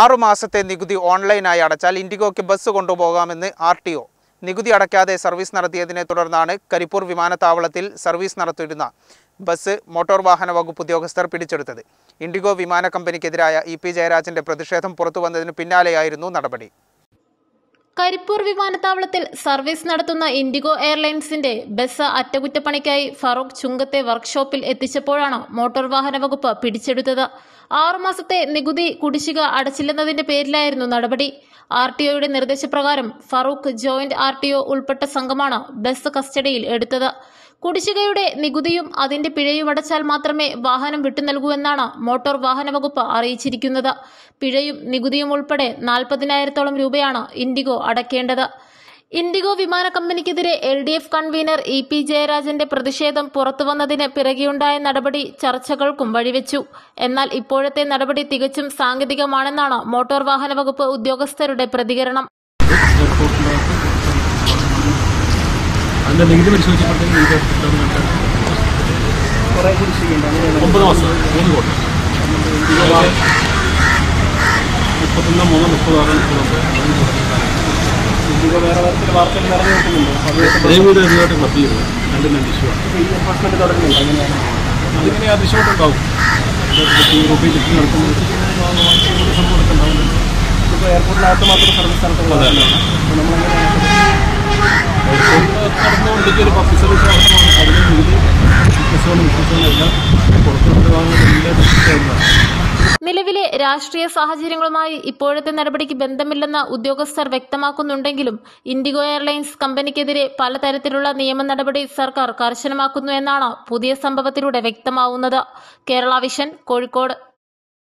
ആറു മാസത്തെ നികുതി ഓൺലൈനായി അടച്ചാൽ ഇൻഡിഗോയ്ക്ക് ബസ് കൊണ്ടുപോകാമെന്ന് ആർ ടി ഒ. നികുതി അടയ്ക്കാതെ സർവീസ് നടത്തിയതിനെ തുടർന്നാണ് കരിപ്പൂർ വിമാനത്താവളത്തിൽ സർവീസ് നടത്തിയിരുന്ന ബസ് മോട്ടോർ വാഹന വകുപ്പ് ഉദ്യോഗസ്ഥർ പിടിച്ചെടുത്തത്. ഇൻഡിഗോ വിമാന കമ്പനിക്കെതിരായ ഇ പി ജയരാജന്റെ പ്രതിഷേധം പുറത്തുവന്നതിന് പിന്നാലെയായിരുന്നു നടപടി. കരിപ്പൂർ വിമാനത്താവളത്തിൽ സർവീസ് നടത്തുന്ന ഇൻഡിഗോ എയർലൈൻസിന്റെ ബസ് അറ്റകുറ്റപ്പണിക്കായി ഫറൂഖ് ചുങ്കത്തെ വർക്ക്ഷോപ്പിൽ എത്തിച്ചപ്പോഴാണ് മോട്ടോർ വാഹന വകുപ്പ് പിടിച്ചെടുത്തത്. ആറുമാസത്തെ നികുതി കുടിശ്ശിക അടച്ചില്ലെന്നതിന്റെ പേരിലായിരുന്നു നടപടി. ആർ ടി ഒയുടെ നിർദ്ദേശപ്രകാരം Farook joint R T O ഉൾപ്പെട്ട സംഘമാണ് ബസ് കസ്റ്റഡിയിൽ എടുത്തത്. കുടിശ്ശികയുടെ നികുതിയും അതിന്റെ പിഴയും അടച്ചാൽ മാത്രമേ വാഹനം വിട്ടുനൽകൂവെന്നാണ് മോട്ടോർ വാഹന വകുപ്പ് അറിയിച്ചിരിക്കുന്നത്. പിഴയും നികുതിയും ഉൾപ്പെടെ നാൽപ്പതിനായിരത്തോളം രൂപയാണ് ഇൻഡിഗോ അടക്കേണ്ടത് ഇൻഡിഗോ വിമാന കമ്പനിക്കെതിരെ L D F convener E P ജയരാജന്റെ പ്രതിഷേധം പുറത്തുവന്നതിന് പിറകെയുണ്ടായ നടപടി ചർച്ചകൾക്കും വഴിവെച്ചു. എന്നാൽ ഇപ്പോഴത്തെ നടപടി തികച്ചും സാങ്കേതികമാണെന്നാണ് മോട്ടോർ വാഹന വകുപ്പ് ഉദ്യോഗസ്ഥരുടെ പ്രതികരണം. അതിന്റെ നികുതി പരിശോധിച്ചപ്പോഴത്തേക്കും നികുതി ഒമ്പത് മാസം മൂന്ന് കോടി മുപ്പത്തൊന്ന് മൂന്ന് മുപ്പത് ആറ് അത് ദയവീത് ഇതുമായിട്ട് ക്ലബ് ചെയ്യുന്നത് രണ്ടും രണ്ട് ഇഷ്യൂ ഈ എൻഫോഴ്സ്മെന്റ് തുടങ്ങുന്നുണ്ട് അങ്ങനെയാണ് അതിങ്ങനെ അതിശയമായിട്ടുണ്ടാവും യൂറോപ്പിൽ ചുറ്റി നടക്കുന്നത് സംഭവം എയർപോർട്ടിനകത്ത് മാത്രം സർവീസ് നടത്തുന്ന വാഹനമാണ് അപ്പോൾ നമ്മളങ്ങനെ നിലവിലെ രാഷ്ട്രീയ സാഹചര്യങ്ങളുമായി ഇപ്പോഴത്തെ നടപടിക്ക് ബന്ധമില്ലെന്ന ഉദ്യോഗസ്ഥർ വ്യക്തമാക്കുന്നുണ്ടെങ്കിലും ഇൻഡിഗോ എയർലൈൻസ് കമ്പനിക്കെതിരെ പലതരത്തിലുള്ള നിയമ നടപടി സർക്കാർ കർശനമാക്കുന്നു എന്നാണ് പുതിയ സംഭവത്തിലൂടെ വ്യക്തമാവുന്നത്. കേരള വിഷൻ കോഴിക്കോട്.